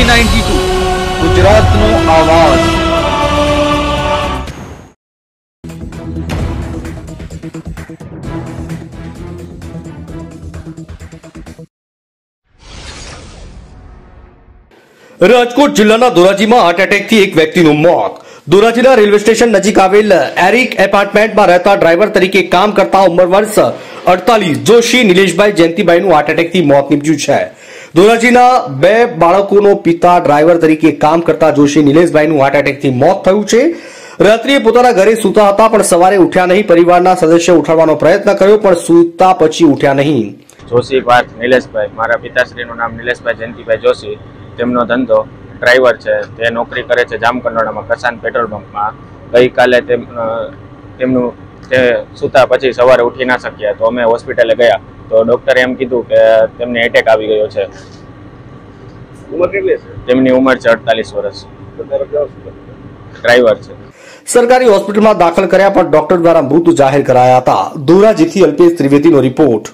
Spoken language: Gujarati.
જનતાનો આવાજ. રાજકોટ જિલ્લાના ધોરાજીમાં હાર્ટ એટેકથી એક વ્યક્તિનું મોત. ધોરાજીના રેલવે સ્ટેશન નજીક આવેલ એરિક એપાર્ટમેન્ટમાં રહેતા ડ્રાઈવર તરીકે કામ કરતા ઉંમર વર્ષ અડતાલીસ. જોશી નિલેશભાઈ જયંતિભાઈનું હાર્ટ એટેકથી મોત નીપજ્યું છે. ધોરાજીના બે બાળકોનો પિતા ડ્રાઈવર તરીકે કામ કરતા જોશી. નિલેશભાઈનું હાર્ટ એટેકથી મોત થયું છે. રાત્રિએ પોતાના ઘરે સૂતા હતા, પણ સવારે ઉઠ્યા નહીં. પરિવારના સદસ્ય ઉઠાડવાનો પ્રયત્ન કર્યો, પણ સૂતા પછી ઉઠ્યા નહીં. જોશી પાર્થ નિલેશભાઈ. મારા પિતાશ્રીનું નામ નિલેશભાઈ જયંતિભાઈ જોશી. તેમનો ધંધો ડ્રાઈવર છે. તે નોકરી કરે છે જામકંડોળામાં કસાન પેટ્રોલ પંપમાં. ગઈકાલે તેમ તેમનું તે સૂતા પછી સવારે ઉઠી ના શક્યા. તો અમે હોસ્પિટલે ગયા. તો ડૉક્ટરે એમ કીધું કે તેમને એટેક આવી ગયો છે. ઉંમર કેટલી છે તેમની ઉંમર છે અડતાલીસ વર્ષ. ડ્રાઈવર છે. સરકારી હોસ્પિટલમાં દાખલ કર્યા પણ ડોક્ટર દ્વારા મૃત જાહેર કરાયા હતા. ધોરાજીથી અલ્પેશ ત્રિવેદીનો રિપોર્ટ